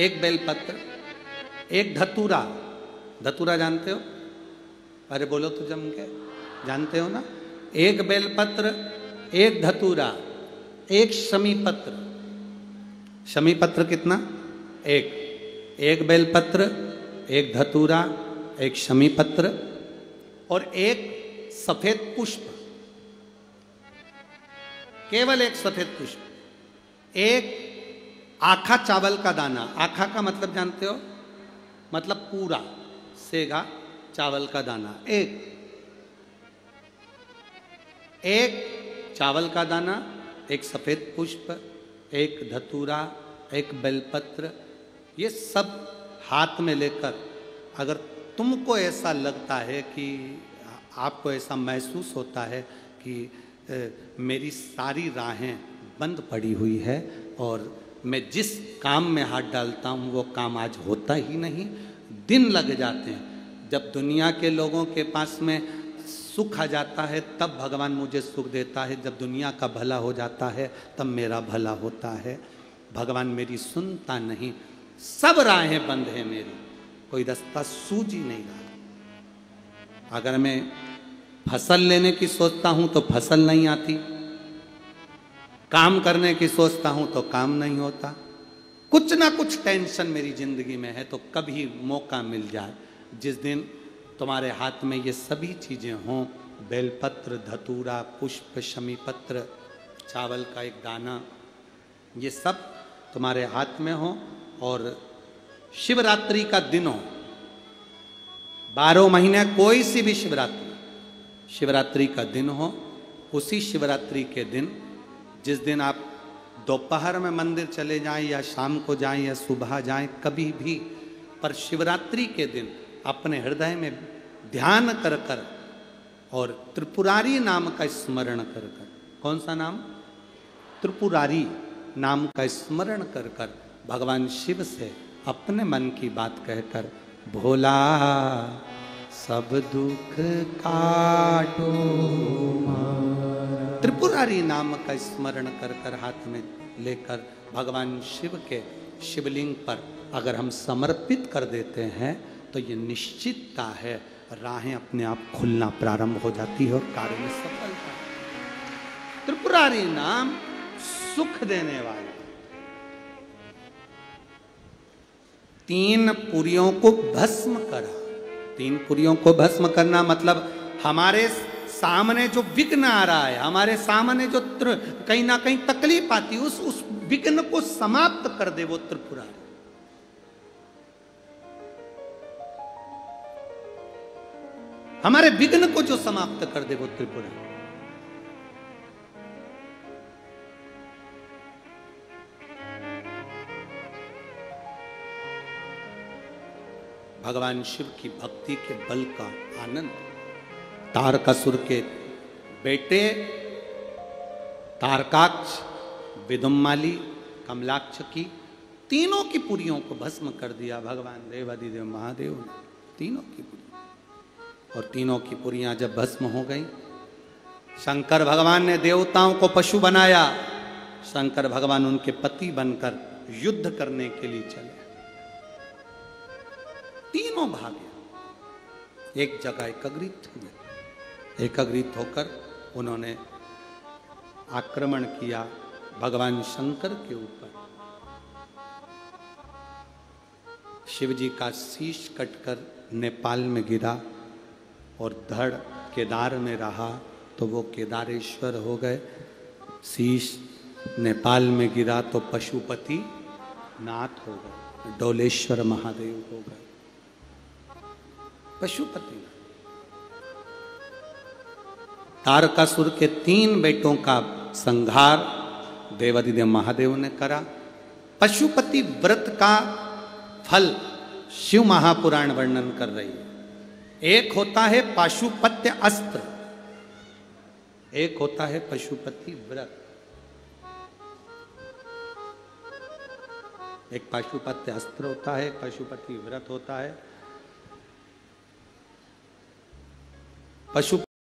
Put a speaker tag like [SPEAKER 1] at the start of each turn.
[SPEAKER 1] एक बेलपत्र, एक धतूरा। धतूरा जानते हो? अरे बोलो तो जम के। जानते हो ना? एक बेलपत्र, एक धतूरा, एक शमी पत्र शमी पत्र कितना? एक। एक बेलपत्र, एक धतूरा, एक शमी पत्र और एक सफ़ेद पुष्प। केवल एक सफ़ेद पुष्प। एक आखा चावल का दाना। आखा का मतलब जानते हो? मतलब पूरा सेगा चावल का दाना। एक। एक चावल का दाना एक सफ़ेद पुष्प एक धतूरा एक बेलपत्र ये सब हाथ में लेकर अगर तुमको ऐसा लगता है कि आपको ऐसा महसूस होता है कि ए, मेरी सारी राहें बंद पड़ी हुई है और मैं जिस काम में हाथ डालता हूँ, वो काम आज होता ही नहीं। दिन लग जाते हैं। जब दुनिया के लोगों के पास में सुख आ जाता है, तब भगवान मुझे सुख देता है। जब दुनिया का भला हो जाता है, तब मेरा भला होता है। भगवान मेरी सुनता नहीं। सब राहें बंद है मेरी। कोई रास्ता सूझ नहीं रहा। अगर मैं फ़सल लेने की सोचता हूँ तो फ़सल नहीं आती। काम करने की सोचता हूँ तो काम नहीं होता। कुछ ना कुछ टेंशन मेरी ज़िंदगी में है तो कभी मौका मिल जाए। जिस दिन तुम्हारे हाथ में ये सभी चीज़ें हों, बेलपत्र, धतूरा, पुष्प शमी पत्र चावल का एक दाना, ये सब तुम्हारे हाथ में हो और शिवरात्रि का दिन हो। बारह महीने कोई सी भी शिवरात्रि शिवरात्रि का दिन हो, उसी शिवरात्रि के दिन जिस दिन आप दोपहर में मंदिर चले जाएँ या शाम को जाएँ या सुबह जाएँ, कभी भी, पर शिवरात्रि के दिन अपने हृदय में ध्यान कर कर और त्रिपुरारी नाम का स्मरण कर कर, कौन सा नाम? त्रिपुरारी नाम का स्मरण कर कर भगवान शिव से अपने मन की बात कहकर भोला, सब दुख काटो त्रिपुरारी नाम का स्मरण कर कर हाथ में लेकर भगवान शिव के शिवलिंग पर अगर हम समर्पित कर देते हैं तो ये निश्चितता है, राहें अपने आप खुलना प्रारंभ हो जाती है और कार्य में सफलता। त्रिपुरारी नाम सुख देने वाला। तीन पुरियों को भस्म करा। तीन पुरियों को भस्म करना मतलब हमारे सामने जो विघ्न आ रहा है, हमारे सामने जो कहीं ना कहीं तकलीफ़ आती उस उस विघ्न को समाप्त कर दे वो त्रिपुरारी हमारे विघ्न को जो समाप्त कर दे वो त्रिपुरारी भगवान शिव की भक्ति के बल का आनंद। तारकासुर के बेटे, तारकाक्ष विदुमाली कमलाक्ष की तीनों की पुरियों को भस्म कर दिया भगवान देव देवादिदेव महादेव ने। तीनों की पुरी और तीनों की पुरियाँ जब भस्म हो गई, शंकर भगवान ने देवताओं को पशु बनाया। शंकर भगवान उनके पति बनकर युद्ध करने के लिए चले। तीनों भागे। एक जगह एकत्रित हुए। एकत्रित होकर उन्होंने आक्रमण किया भगवान शंकर के ऊपर। शिव जी का शीश कटकर नेपाल में गिरा और धड़ केदार में रहा तो वो केदारेश्वर हो गए। शीश नेपाल में गिरा तो पशुपति नाथ हो गए, डोलेश्वर महादेव हो गए। पशुपति तारकासुर के तीन बेटों का संहार देवादिदेव महादेव ने करा। पशुपति व्रत का फल शिव महापुराण वर्णन कर रही है। एक होता है पाशुपत्य अस्त्र, एक होता है पशुपति व्रत। एक पशुपत्य अस्त्र होता है, पशुपति व्रत होता है। पशु